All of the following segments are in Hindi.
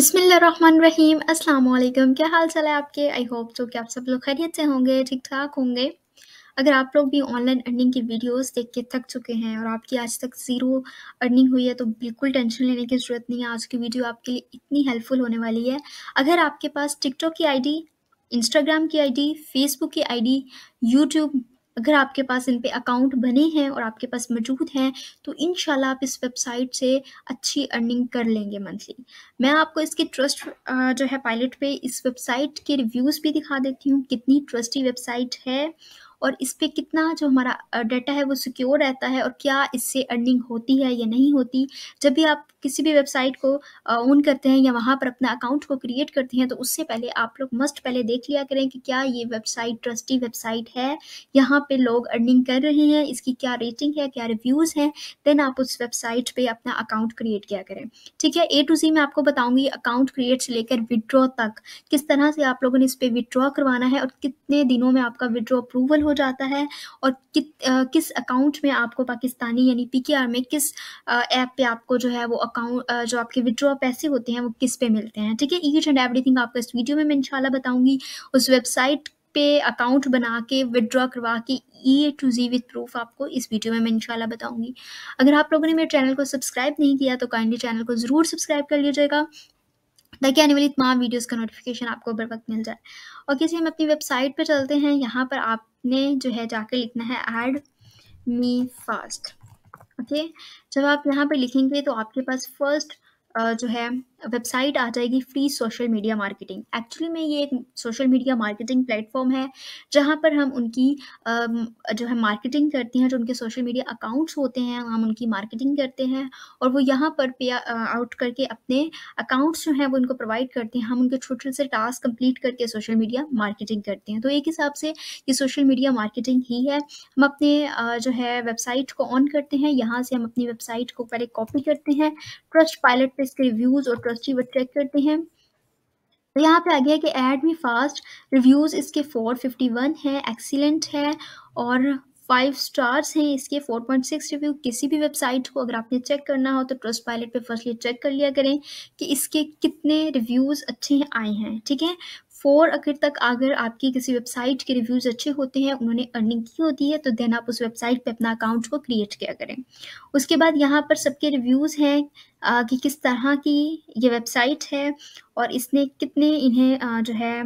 अस्सलाम वालेकुम क्या हाल चाल है आपके? आई होप तो कि आप सब लोग खैरियत से होंगे ठीक ठाक होंगे। अगर आप लोग भी ऑनलाइन अर्निंग की वीडियोस देख के थक चुके हैं और आपकी आज तक ज़ीरो अर्निंग हुई है तो बिल्कुल टेंशन लेने की ज़रूरत नहीं है। आज की वीडियो आपके लिए इतनी हेल्पफुल होने वाली है। अगर आपके पास टिकटॉक की आईडी इंस्टाग्राम की आईडी फेसबुक की आईडी यूट्यूब अगर आपके पास इन पे अकाउंट बने हैं और आपके पास मौजूद हैं तो इन आप इस वेबसाइट से अच्छी अर्निंग कर लेंगे मंथली। मैं आपको इसके ट्रस्ट जो है पायलट पे इस वेबसाइट के रिव्यूज़ भी दिखा देती हूँ, कितनी ट्रस्टी वेबसाइट है और इस पर कितना जो हमारा डाटा है वो सिक्योर रहता है और क्या इससे अर्निंग होती है या नहीं होती। जब भी आप किसी भी वेबसाइट को ओन करते हैं या वहाँ पर अपना अकाउंट को क्रिएट करते हैं तो उससे पहले आप लोग मस्ट पहले देख लिया करें कि क्या ये वेबसाइट ट्रस्टी वेबसाइट है, यहाँ पे लोग अर्निंग कर रहे हैं, इसकी क्या रेटिंग है, क्या रिव्यूज़ हैं देन आप उस वेबसाइट पे अपना अकाउंट क्रिएट किया करें। ठीक है ए टू सी मैं आपको बताऊँगी अकाउंट क्रिएट से लेकर विड्रॉ तक, किस तरह से आप लोगों ने इस पर विड्रॉ करवाना है और कितने दिनों में आपका विड्रॉ अप्रूवल हो जाता है और कि, आ, किस अकाउंट में आपको पाकिस्तानी यानी पीकेआर में किस ऐप पे आपको जो है वो अकाउंट जो आपके विड्रॉ पैसे होते हैं वो किस पे मिलते हैं? ठीक है? ईच एंड एवरीथिंग आपको इस वीडियो में मैं इंशाल्लाह बताऊँगी। उस वेबसाइट पे अकाउंट बना के विड्रॉ करवा के E two G with proof आपको इस वीडियो में मैं इंशाल्लाह बताऊँगी। अगर आप लोगों ने मेरे चैनल को सब्सक्राइब नहीं किया तो काइंडली चैनल को ज़रूर सब्सक्राइब कर लीजिएगा ताकि आने वाली तमाम वीडियोस का नोटिफिकेशन आपको बर वक्त मिल जाए। और किसी हम अपनी वेबसाइट पर चलते हैं। यहाँ पर आपने जो है जाकर लिखना है एड मी फ़र्स्ट ओके जब आप यहाँ पे लिखेंगे तो आपके पास फ़र्स्ट जो है वेबसाइट आ जाएगी free social media marketing. Actually में ये एक सोशल मीडिया मार्केटिंग प्लेटफॉर्म है, जहाँ पर हम उनकी जो है मार्केटिंग करते हैं, जो उनके सोशल मीडिया अकाउंट्स होते हैं, हम उनकी मार्केटिंग करते हैं और वो यहाँ पर पे आउट करके अपने अकाउंट्स जो हैं वो उनको प्रोवाइड करते हैं। हम उनके छोटे छोटे से टास्क कंप्लीट करके सोशल मीडिया मार्केटिंग करते हैं। तो एक हिसाब से ये सोशल मीडिया मार्केटिंग ही है। हम अपने जो है वेबसाइट को ऑन करते हैं। यहाँ से हम अपनी वेबसाइट को पहले कॉपी करते हैं। ट्रस्ट पायलट पर इसके रिव्यूज़ और ट्रस्टी वो चेक करते हैं। तो यहाँ पे आ गया कि एड मी फास्ट रिव्यूज़ इसके 451 है एक्सीलेंट है, और फाइव स्टार्स हैं इसके 4.6 रिव्यू किसी भी वेबसाइट को अगर आपने चेक करना हो तो ट्रस्ट पायलट पे फर्स्टली चेक कर लिया करें कि इसके कितने रिव्यूज़ अच्छे आए हैं, ठीक है? फोर अगर तक अगर आपकी किसी वेबसाइट के रिव्यूज़ अच्छे होते हैं, उन्होंने अर्निंग की होती है तो देन आप उस वेबसाइट पे अपना अकाउंट को क्रिएट किया करें। उसके बाद यहाँ पर सबके रिव्यूज़ हैं कि किस तरह की ये वेबसाइट है और इसने कितने इन्हें जो है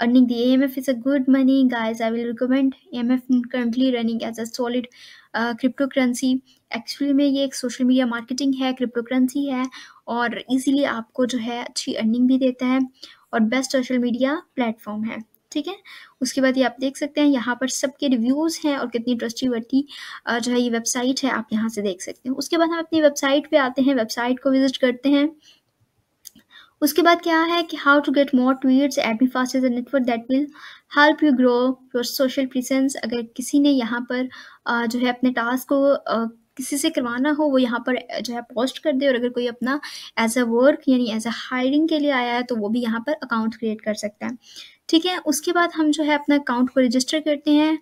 earning the M F is a good money guys I will recommend M F currently running as a solid crypto currency actually में ये एक सोशल मीडिया मार्केटिंग है क्रिप्टो करेंसी है और इजीली आपको जो है अच्छी अर्निंग भी देता है। और बेस्ट सोशल मीडिया प्लेटफॉर्म है, ठीक है? उसके बाद ये आप देख सकते हैं, यहाँ पर सबके रिव्यूज़ हैं और कितनी ट्रस्टी वर्ती जो है ये वेबसाइट है, आप यहाँ से देख सकते हैं। उसके बाद हम अपनी वेबसाइट पे आते हैं वेबसाइट को विज़िट करते हैं। उसके बाद क्या है कि how to get more tweets AddMeFast is a network that will help you grow your social presence अगर किसी ने यहाँ पर जो है अपने टास्क को किसी से करवाना हो, वो यहाँ पर, जो है पोस्ट कर दे और अगर कोई अपना एज अ वर्क यानी एज अ हायरिंग के लिए आया है तो वो भी यहाँ पर अकाउंट क्रिएट कर सकता है। ठीक है, उसके बाद हम जो है अपना अकाउंट को रजिस्टर करते हैं।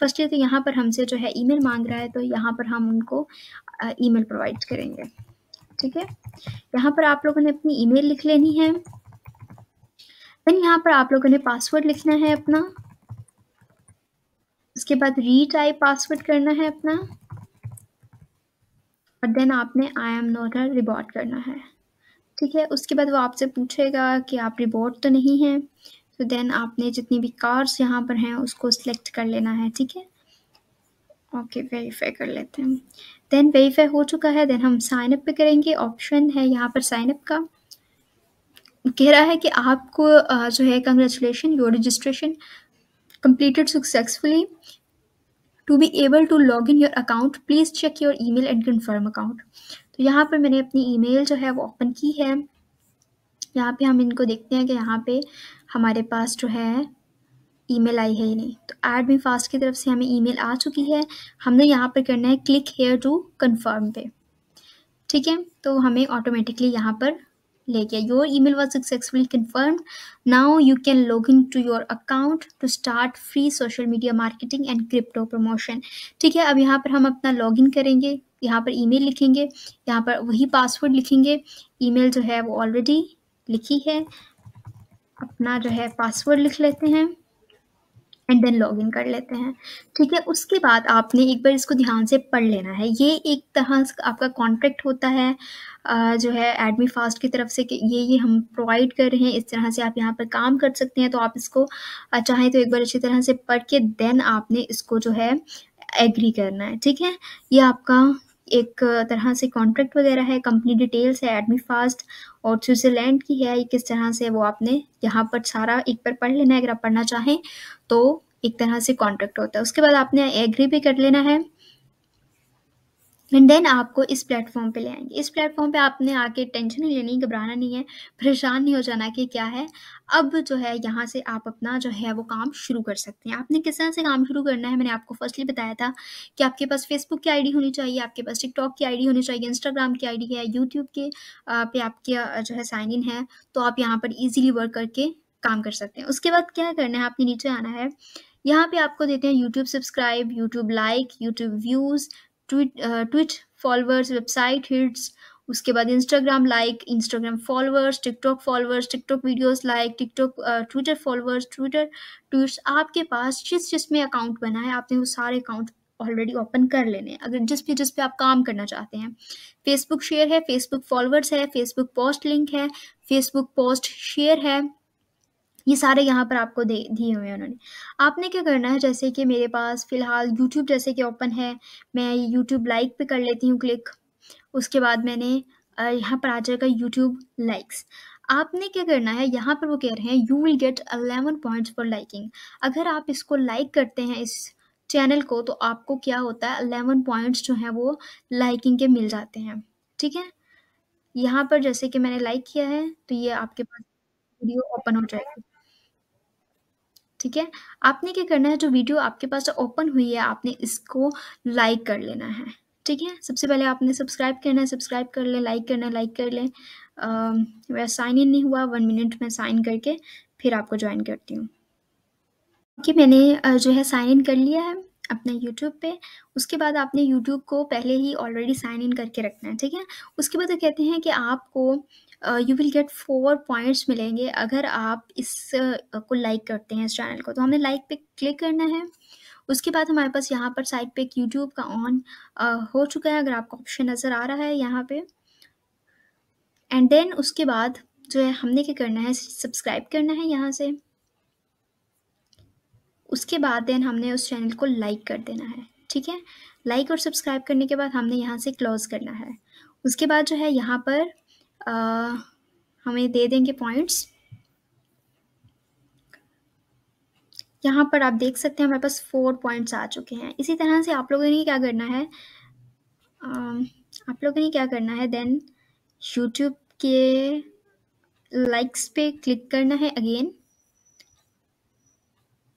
फर्स्टली तो यहाँ पर हमसे जो है ईमेल मांग रहा है तो यहाँ पर हम उनको ईमेल प्रोवाइड करेंगे। ठीक है, यहाँ पर आप लोगों ने अपनी ईमेल लिख लेनी है। देन यहाँ पर आप लोगों ने पासवर्ड लिखना है अपना। उसके बाद रीटाइप पासवर्ड करना है अपना। और देन आपने आई एम नॉट अ रिबॉट करना है। ठीक है? उसके बाद वो आपसे पूछेगा कि आप रिबॉट तो नहीं हैं। तो देन आपने जितनी भी कार्स यहाँ पर हैं, उसको सिलेक्ट कर लेना है। ठीक है? ओके वेरीफाई कर लेते हैं। देन वेरीफाई हो चुका है। देन हम साइन अप पे करेंगे। ऑप्शन है यहाँ पर साइन अप का। कह रहा है कि आपको जो है congratulation your registration completed successfully to be able to log in your account please check your email and confirm account तो यहाँ पर मैंने अपनी ई मेल जो है वो ओपन की है। यहाँ पे हम इनको देखते हैं कि यहाँ पे हमारे पास जो है ईमेल आई है ही नहीं। तो एड मी फास्ट की तरफ़ से हमें ईमेल आ चुकी है। हमने यहाँ पर करना है क्लिक हेयर टू कन्फर्म पे। ठीक है? तो हमें ऑटोमेटिकली यहाँ पर ले गया your email was successful confirm now you can log in to your account to start free social media marketing and crypto promotion ठीक है, अब यहाँ पर हम अपना लॉग इन करेंगे। यहाँ पर ईमेल लिखेंगे। यहाँ पर वही पासवर्ड लिखेंगे। ईमेल जो है वो ऑलरेडी लिखी है। अपना जो है पासवर्ड लिख लेते हैं। एंड देन लॉग इन कर लेते हैं। ठीक है? उसके बाद आपने एक बार इसको ध्यान से पढ़ लेना है। ये एक तरह आपका कॉन्ट्रैक्ट होता है जो है एडमी फास्ट की तरफ़ से कि ये ये हम प्रोवाइड कर रहे हैं, इस तरह से आप यहाँ पर काम कर सकते हैं। तो आप इसको चाहें तो एक बार अच्छी तरह से पढ़ के देन आपने इसको जो है एग्री करना है। ठीक है? ये आपका एक तरह से कॉन्ट्रैक्ट वगैरह है कंपनी डिटेल्स है एडमी फास्ट और स्विट्ज़रलैंड की है किस तरह से वो आपने यहाँ पर सारा एक बार पढ़ लेना है, अगर आप पढ़ना चाहें तो एक तरह से कॉन्ट्रैक्ट होता है। उसके बाद आपने एग्री भी कर लेना है। एंड देन आपको इस प्लेटफॉर्म पे ले आएँगे। इस प्लेटफॉर्म पे आपने आके टेंशन नहीं लेनी, घबराना नहीं है, परेशान नहीं हो जाना कि क्या है। अब जो है, यहाँ से आप अपना जो है, वो काम शुरू कर सकते हैं। आपने किस तरह से काम शुरू करना है, मैंने आपको फर्स्टली बताया था कि आपके पास फेसबुक की आईडी होनी चाहिए, आपके पास टिकटॉक की आईडी होनी चाहिए इंस्टाग्राम की आईडी है यूट्यूब के पे आपके जो है साइन इन है तो आप यहाँ पर ईजिली वर्क करके काम कर सकते हैं। उसके बाद क्या करना है, आपने नीचे आना है। यहाँ पे आपको देते हैं YouTube subscribe YouTube like YouTube views tweet tweet followers website hits, उसके बाद Instagram like, Instagram followers, TikTok followers, TikTok videos like, TikTok Twitter followers, Twitter tweets आपके पास जिस जिसमें अकाउंट बना है, आपने वो सारे अकाउंट ऑलरेडी ओपन कर लेने अगर जिस भी जिस पे आप काम करना चाहते हैं। फेसबुक शेयर है, फेसबुक फॉलोअर्स है, फेसबुक पोस्ट लिंक है, फेसबुक पोस्ट शेयर है। ये सारे यहाँ पर आपको दे, दिए हुए हैं उन्होंने। आपने क्या करना है, जैसे कि मेरे पास फ़िलहाल यूट्यूब जैसे कि ओपन है, मैं यूट्यूब लाइक पे कर लेती हूँ क्लिक उसके बाद मैंने यहाँ पर आ जाएगा यूट्यूब लाइक्स आपने क्या करना है, यहाँ पर वो कह रहे हैं you will get eleven points for liking अगर आप इसको लाइक करते हैं इस चैनल को तो आपको क्या होता है अलेवन पॉइंट्स जो हैं वो लाइकिंग के मिल जाते हैं। ठीक है? यहाँ पर जैसे कि मैंने लाइक किया है तो ये आपके पास वीडियो ओपन हो जाएगी। ठीक है? आपने क्या करना है, जो वीडियो आपके पास ओपन हुई है, आपने इसको लाइक कर लेना है, ठीक है? सबसे पहले आपने सब्सक्राइब करना है सब्सक्राइब कर ले लाइक करना है लाइक कर ले। मेरा साइन इन नहीं हुआ वन मिनट में साइन करके फिर आपको ज्वाइन करती हूँ। कि मैंने जो है साइन इन कर लिया है अपने यूट्यूब पे। उसके बाद आपने यूट्यूब को पहले ही ऑलरेडी साइन इन करके रखना है, ठीक है? उसके बाद वो कहते हैं कि आपको you will get four points मिलेंगे। अगर आप इस को लाइक करते हैं इस चैनल को तो हमें लाइक पे क्लिक करना है। उसके बाद हमारे पास यहाँ पर साइड पे एक यूट्यूब का ऑन हो चुका है, अगर आपको ऑप्शन नज़र आ रहा है यहाँ पे। एंड देन उसके बाद जो है, हमने क्या करना है सब्सक्राइब करना है यहाँ से। उसके बाद देन हमने उस चैनल को लाइक कर देना है, ठीक है? लाइक और सब्सक्राइब करने के बाद हमने यहाँ से क्लोज़ करना है। उसके बाद जो है, यहाँ पर आ, हमें दे देंगे पॉइंट्स यहाँ पर आप देख सकते हैं हमारे पास फोर पॉइंट्स आ चुके हैं। इसी तरह से आप लोगों ने क्या करना है? आप लोगों ने क्या करना है? देन यूट्यूब के लाइक्स पे क्लिक करना है अगेन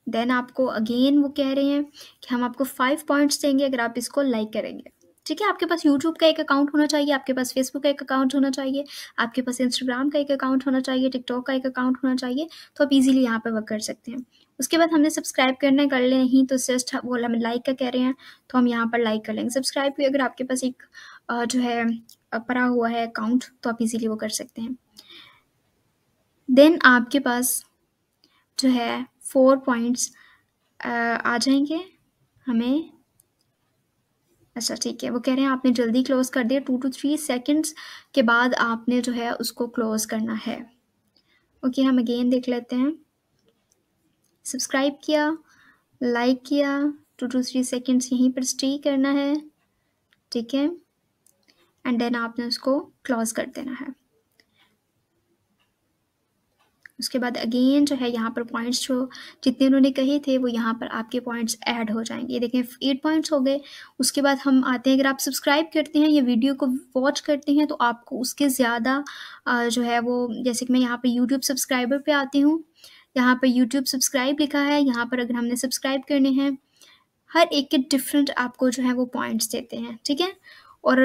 देन आपको अगेन वो कह रहे हैं कि हम आपको फाइव पॉइंट्स देंगे अगर आप इसको लाइक करेंगे। ठीक है? आपके पास यूट्यूब का एक अकाउंट होना चाहिए, आपके पास फेसबुक का एक अकाउंट होना चाहिए, आपके पास इंस्टाग्राम का एक अकाउंट होना चाहिए टिकटॉक का एक अकाउंट होना चाहिए तो आप इजीली यहाँ पर वर्क कर सकते हैं। उसके बाद हमने सब्सक्राइब करना है कर ले नहीं तो जस्ट वो हमें लाइक का कह रहे हैं तो हम यहाँ पर लाइक कर लेंगे। सब्सक्राइब भी अगर आपके पास एक जो है पड़ा हुआ है अकाउंट तो आप इजीली वो कर सकते हैं। देन आपके पास जो है फोर पॉइंट्स आ जाएँगे हमें। अच्छा ठीक है। वो कह रहे हैं, आपने जल्दी क्लोज़ कर दिया। टू टू थ्री सेकेंड्स के बाद आपने जो है, उसको क्लोज़ करना है। ओके हम अगेन देख लेते हैं। सब्सक्राइब किया लाइक किया टू टू थ्री सेकेंड्स यहीं पर स्टे करना है। ठीक है? एंड देन आपने उसको क्लोज़ कर देना है। उसके बाद अगेन जो है यहाँ पर पॉइंट्स जो जितने उन्होंने कहे थे, वो यहाँ पर आपके पॉइंट्स ऐड हो जाएँगे। ये देखें एट पॉइंट्स हो गए। उसके बाद हम आते हैं। अगर आप सब्सक्राइब करते हैं या वीडियो को वॉच करते हैं तो आपको उसके ज़्यादा जो है वो, जैसे कि मैं यहाँ पर यूट्यूब सब्सक्राइबर पर आती हूँ। यहाँ पर यूट्यूब सब्सक्राइब लिखा है। यहाँ पर अगर हमने सब्सक्राइब करने हैं, हर एक के डिफरेंट आपको जो है वो पॉइंट्स देते हैं। ठीक है? और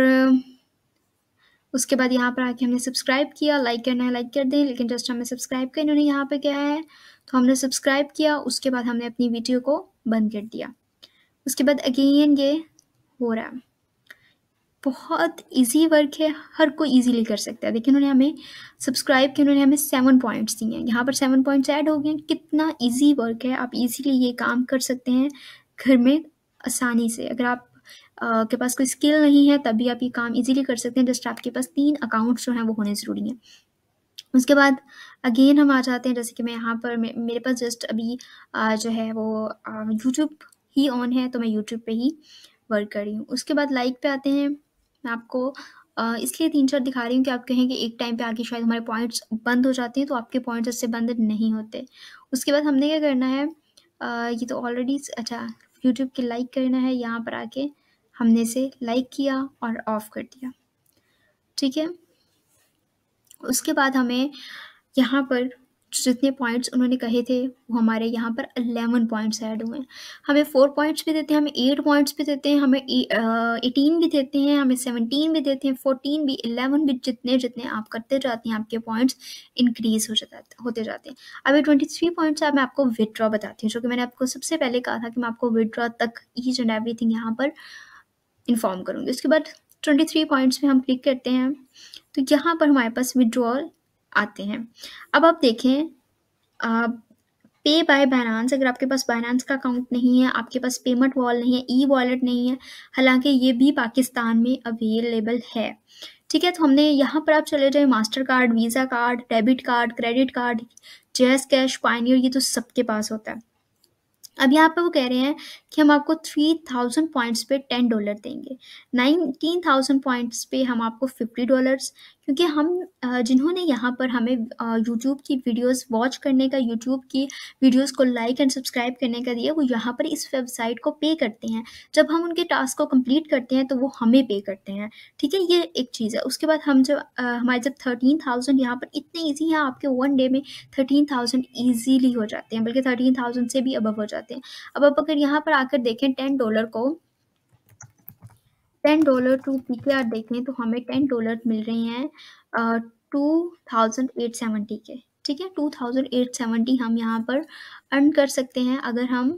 उसके बाद यहाँ पर आके हमने सब्सक्राइब किया लाइक करना है लाइक कर दें लेकिन जस्ट हमें सब्सक्राइब कर इन्होंने यहाँ पर क्या है तो हमने सब्सक्राइब किया उसके बाद हमने अपनी वीडियो को बंद कर दिया उसके बाद अगेन ये हो रहा है बहुत ईज़ी वर्क है, हर कोई ईज़िली कर सकता है। देखिए उन्होंने हमें सब्सक्राइब किया, उन्होंने हमें सेवन पॉइंट्स दिए हैं। यहाँ पर सेवन पॉइंट्स ऐड हो गए। कितना ईज़ी वर्क है, आप ईज़िली ये काम कर सकते हैं घर में आसानी से। अगर आप के पास कोई स्किल नहीं है तब भी आप ये काम ईज़िली कर सकते हैं। जस्ट आपके पास तीन अकाउंट्स जो हैं वो होने ज़रूरी हैं। उसके बाद अगेन हम आ जाते हैं, जैसे कि मैं यहाँ पर मेरे पास जस्ट अभी जो है वो यूट्यूब ही ऑन है तो मैं यूट्यूब पे ही वर्क कर रही हूँ। उसके बाद लाइक पे आते हैं। मैं आपको इसलिए 3-4 दिखा रही हूँ कि आप कहें कि एक टाइम पे आके शायद हमारे पॉइंट्स बंद हो जाते हैं तो आपके पॉइंट्स इससे बंद नहीं होते। उसके बाद हमने क्या करना है ये तो ऑलरेडी अच्छा यूट्यूब के लाइक करना है, यहाँ पर आके हमने इसे लाइक किया और ऑफ़ कर दिया। ठीक है? उसके बाद हमें यहाँ पर जितने पॉइंट्स उन्होंने कहे थे वो हमारे यहाँ पर 11 पॉइंट्स ऐड हुए हैं। हमें फोर पॉइंट्स भी देते हैं, हमें एट पॉइंट्स भी देते हैं, हमें एटीन भी देते हैं, हमें 17 भी देते हैं, 14 भी, 11 भी जितने-जितने आप करते जाते हैं आपके पॉइंट्स इंक्रीज़ हो जाते होते जाते हैं। अभी 23 पॉइंट्स अब मैं आपको विदड्रॉ बताती हूँ, जो कि मैंने आपको सबसे पहले कहा था कि मैं आपको विदड्रॉ तक ईच एंड एवरीथिंग यहाँ पर इन्फॉर्म करूँगी। उसके बाद 23 पॉइंट्स पे हम क्लिक करते हैं, तो यहाँ पर हमारे पास विथड्रॉल आते हैं। अब आप देखें अ, पे बाय बायनांस अगर आपके पास बायनांस का अकाउंट नहीं है, आपके पास पेमेंट वॉल नहीं है, ई-वॉलेट नहीं है, हालाँकि ये भी पाकिस्तान में अवेलेबल है। ठीक है? तो हमने यहाँ पर आप चले जाए Mastercard, Visa card, debit card, credit card, JazzCash, Payoneer ये तो सबके पास होता है। अब यहाँ पर वो कह रहे हैं कि हम आपको 3000 पॉइंट्स पे टेन डॉलर देंगे। 19,000 पॉइंट्स पे हम आपको 50 डॉलर्स क्योंकि हम जिन्होंने यहाँ पर हमें यूट्यूब की वीडियोस वॉच करने का, यूट्यूब की वीडियोस को लाइक एंड सब्सक्राइब करने का दिया, वो यहाँ पर इस वेबसाइट को पे करते हैं। जब हम उनके टास्क को कंप्लीट करते हैं, तो वो हमें पे करते हैं। ठीक है? ये एक चीज़ है। उसके बाद हम जब हमारे जब 13,000 यहाँ पर इतने ईज़ी हैं आपके वन डे में 13,000 ईज़िली हो जाते हैं, बल्कि 13,000 से भी अबव हो जाते हैं। अब अगर यहाँ पर आकर देखें टेन डॉलर को टेन डॉलर टू पीकेआर देखें तो हमें 10 डॉलर मिल रहे हैं अ, 2870 के। ठीक है? 2870 हम यहाँ पर अर्न कर सकते हैं अगर हम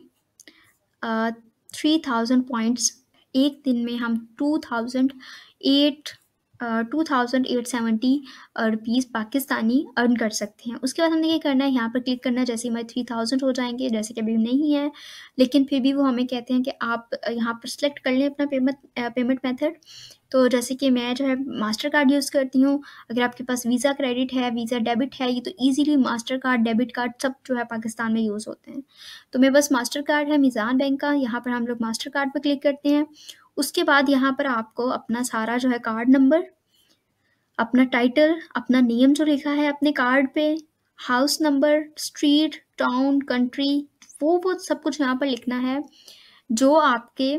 थ्री थाउज़ेंड पॉइंट्स एक दिन में हम 2008 अ, 2870 अ, रुपीज़ पाकिस्तानी अर्न कर सकते हैं। उसके बाद हमने ये करना है यहाँ पर क्लिक करना है जैसे हमारे थ्री थाउज़ेंड हो जाएँगे जैसे कि अभी नहीं है, लेकिन फिर भी वो हमें कहते हैं कि आप यहाँ पर सेलेक्ट कर लें अपना पेमेंट पेमेंट मेथड। तो जैसे कि मैं जो है मास्टर कार्ड यूज़ करती हूँ, अगर आपके पास वीज़ा क्रेडिट है, वीज़ा डेबिट है, ये तो easily master card, debit card सब जो है पाकिस्तान में यूज़ होते हैं। तो मेरे पास मास्टर कार्ड है मिज़ान बैंक का, यहाँ पर हम लोग मास्टर कार्ड पर क्लिक करते हैं। उसके बाद यहाँ पर आपको अपना सारा जो है कार्ड नंबर, अपना टाइटल, अपना नियम जो लिखा है अपने कार्ड पे, house number, street, town, country वो वो सब कुछ यहाँ पर लिखना है, जो आपके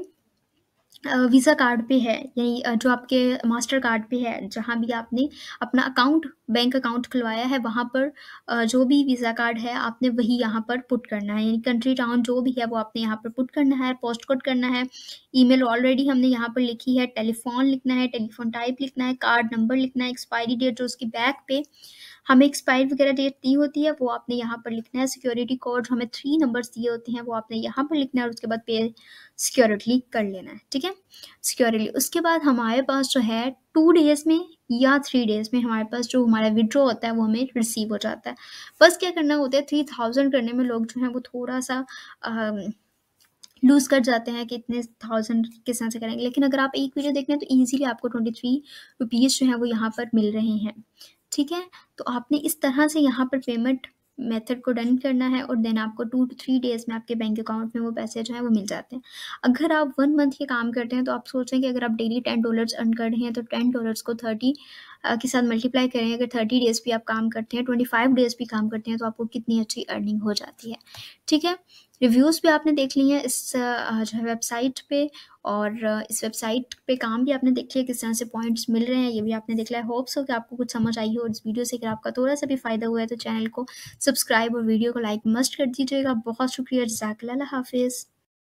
वीज़ा कार्ड पे है यानी जो आपके मास्टर कार्ड पे है, जहाँ भी आपने अपना अकाउंट बैंक अकाउंट खुलवाया है वहाँ पर जो भी वीज़ा कार्ड है आपने वही यहाँ पर पुट करना है। यानी कंट्री टाउन जो भी है वो आपने यहाँ पर पुट करना है, पोस्ट कोड करना है, ईमेल ऑलरेडी हमने यहाँ पर लिखी है, टेलीफ़ोन लिखना है, टेलीफ़ोन टाइप लिखना है, कार्ड नंबर लिखना है, एक्सपायरी डेट जो उसकी बैक पे हमें एक्सपायरी वगैरह डेट दी होती है वो आपने यहाँ पर लिखना है, सिक्योरिटी कोड हमें 3 नंबर्स दिए होते हैं वो आपने यहाँ पर लिखना है और उसके बाद पे सिक्योरिटली कर लेना है, ठीक है? सिक्योरिटी उसके बाद हमारे पास जो है टू डेज़ में या थ्री डेज़ में हमारे पास जो हमारा विड्रॉ होता है वो हमें रिसीव हो जाता है। बस क्या करना होता है 3000 करने में लोग जो हैं वो थोड़ा-सा अम, लूज़ कर जाते हैं कि इतने थाउज़ेंड किस तरह से करेंगे। लेकिन अगर आप एक वीडियो देख रहे हैं तो ईज़िली आपको 23 रुपीज़ जो हैं वो यहाँ पर मिल रहे हैं, ठीक है? तो आपने इस तरह से यहाँ पर पेमेंट मेथड को डन करना है और देन आपको टू टू थ्री डेज़ में आपके बैंक अकाउंट में वो पैसे जो है वो मिल जाते हैं। अगर आप वन मंथ ये काम करते हैं तो आप सोचें कि अगर आप डेली टेन डॉलर्स अर्न कर रहे हैं तो टेन डॉलर्स को थर्टी के साथ मल्टीप्लाई करें अगर 30 डेज़ भी आप काम करते हैं, 25 डेज़ भी काम करते हैं तो आपको कितनी अच्छी अर्निंग हो जाती है, ठीक है? रिव्यूज़ भी आपने देख ली हैं इस जो है वेबसाइट पे और इस वेबसाइट पे काम भी आपने देख लिया किस तरह से पॉइंट्स मिल रहे हैं ये भी आपने देख लिया। होप्स हो कि आपको कुछ समझ आई हो और इस वीडियो से अगर आपका थोड़ा-सा भी फ़ायदा हुआ है तो चैनल को सब्सक्राइब और वीडियो को लाइक मस्ट कर दीजिएगा। बहुत शुक्रिया, जजाकल्ला हाफ़िज़।